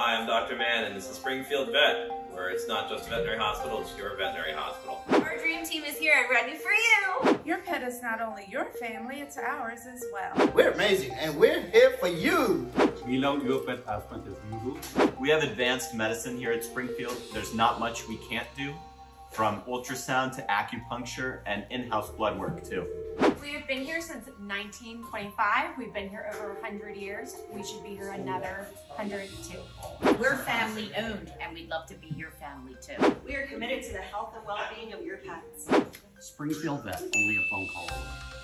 Hi, I'm Dr. Mann, and this is Springfield Vet, where it's not just a veterinary hospital, it's your veterinary hospital. Our dream team is here and ready for you. Your pet is not only your family, it's ours as well. We're amazing, and we're here for you. We love your pet as much as you do. We have advanced medicine here at Springfield. There's not much we can't do, from ultrasound to acupuncture and in-house blood work too. We have been here since 1925. We've been here over 100 years. We should be here another 102. We're family owned and we'd love to be your family too. We are committed to the health and well-being of your pets. Springfield Vet, only a phone call away.